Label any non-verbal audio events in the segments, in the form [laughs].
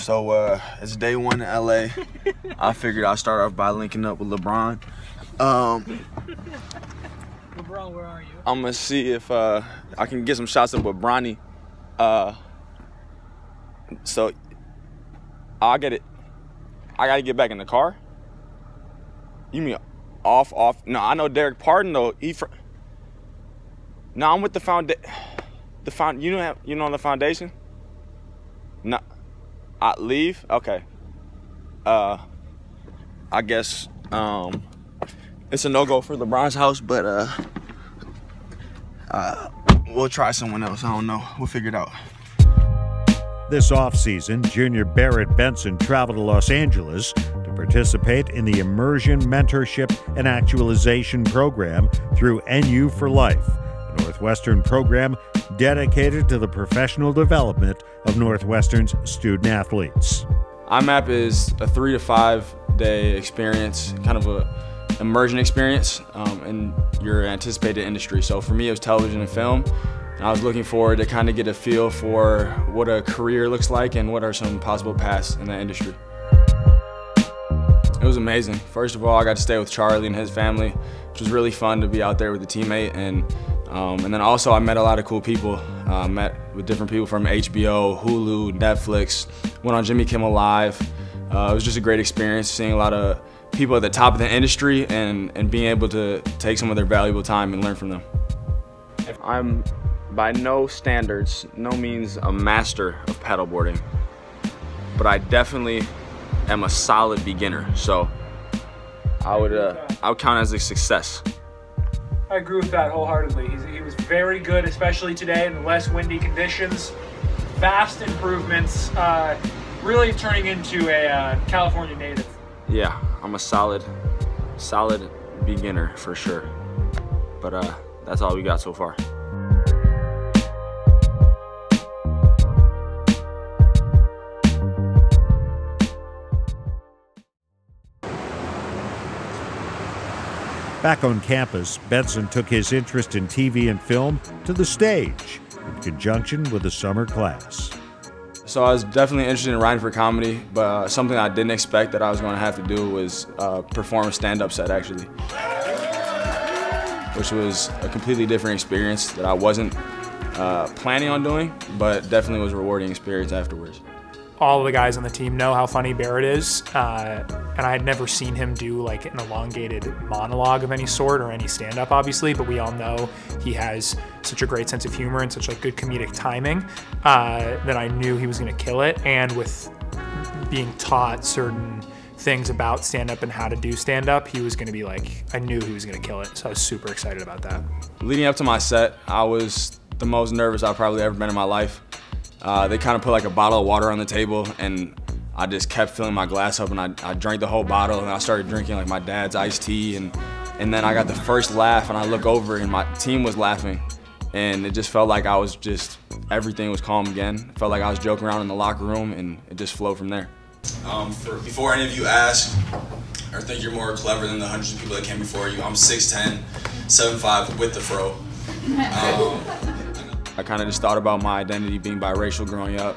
So uh, it's day one in LA. [laughs] I figured I'd start off by linking up with LeBron. Um, LeBron, where are you? I'm gonna see if uh, I can get some shots up with Bronny. Uh, so I'll get it. I gotta get back in the car. You mean off, off? No, I know Derek Pardon though. He fr- No, I'm with the foundation. The found. You know, you know the foundation. No, I leave. Okay. Uh, I guess um, it's a no go for LeBron's house, but uh, uh, we'll try someone else. I don't know. We'll figure it out. This offseason, junior Barret Benson traveled to Los Angeles to participate in the Immersion Mentorship and Actualization Program through NU for Life, a Northwestern program dedicated to the professional development of Northwestern's student athletes. IMAP is a three to five day experience, kind of a immersion experience um, in your anticipated industry. So for me, it was television and film. And I was looking forward to kind of get a feel for what a career looks like and what are some possible paths in that industry. It was amazing. First of all, I got to stay with Charlie and his family, which was really fun to be out there with a teammate. And, um, and then also I met a lot of cool people. Uh, met with different people from HBO, Hulu, Netflix, went on Jimmy Kimmel Live. Uh, it was just a great experience seeing a lot of people at the top of the industry and, and being able to take some of their valuable time and learn from them. I'm by no standards, no means a master of paddleboarding, but I definitely am a solid beginner. So I would, uh, I would count as a success. I agree with that wholeheartedly. He's, he was very good, especially today in less windy conditions. Vast improvements, uh, really turning into a uh, California native. Yeah, I'm a solid, solid beginner for sure. But uh, that's all we got so far. Back on campus, Benson took his interest in TV and film to the stage in conjunction with a summer class. So I was definitely interested in writing for comedy, but uh, something I didn't expect that I was going to have to do was uh, perform a stand-up set actually, which was a completely different experience that I wasn't uh, planning on doing, but definitely was a rewarding experience afterwards. All of the guys on the team know how funny Barret is, uh, and I had never seen him do like an elongated monologue of any sort or any stand-up, obviously. But we all know he has such a great sense of humor and such like good comedic timing uh, that I knew he was going to kill it. And with being taught certain things about stand-up and how to do stand-up, he was going to be like, I knew he was going to kill it. So I was super excited about that. Leading up to my set, I was the most nervous I've probably ever been in my life. Uh, they kind of put like a bottle of water on the table and I just kept filling my glass up and I, I drank the whole bottle and I started drinking like my dad's iced tea and, and then I got the first laugh and I look over and my team was laughing and it just felt like I was just, everything was calm again. It felt like I was joking around in the locker room and it just flowed from there. Um, for, before any of you ask or think you're more clever than the hundreds of people that came before you, I'm 6'10", 7'5", with the fro. [laughs] Um, I kind of just thought about my identity being biracial growing up.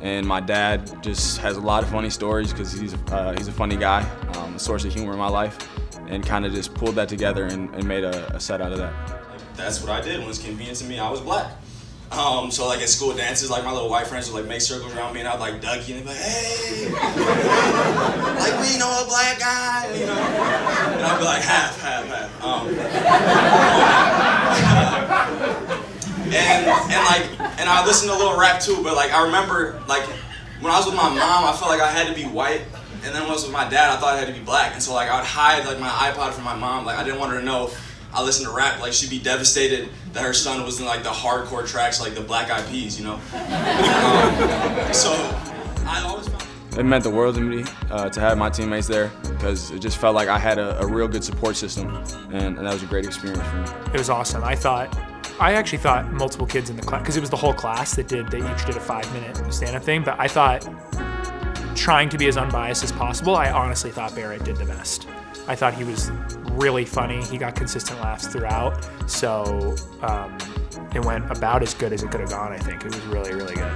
And my dad just has a lot of funny stories because he's, uh, he's a funny guy, um, a source of humor in my life, and kind of just pulled that together and, and made a, a, set out of that. That's what I did when it was convenient to me. I was black. Um, so like at school dances, like my little white friends would like make circles around me and I'd like Dougie and they'd be like, hey, [laughs] like we know a black guy, you know? And I'd be like half, half, half. Um, and and like and I listened to a little rap too, but like I remember like when I was with my mom, I felt like I had to be white, and then when I was with my dad, I thought I had to be black, and so like I would hide like my iPod from my mom, like I didn't want her to know. I listened to rap, like she'd be devastated that her son was in like the hardcore tracks, like the Black Eyed Peas, you know. Um, so I always. Found it meant the world to me uh, to have my teammates there because it just felt like I had a, a real good support system, and, and that was a great experience for me. It was awesome. I thought I actually thought multiple kids in the class, because it was the whole class that did, they each did a five minute stand up thing, but I thought trying to be as unbiased as possible, I honestly thought Barret did the best. I thought he was really funny. He got consistent laughs throughout. So um, it went about as good as it could have gone, I think. It was really, really good.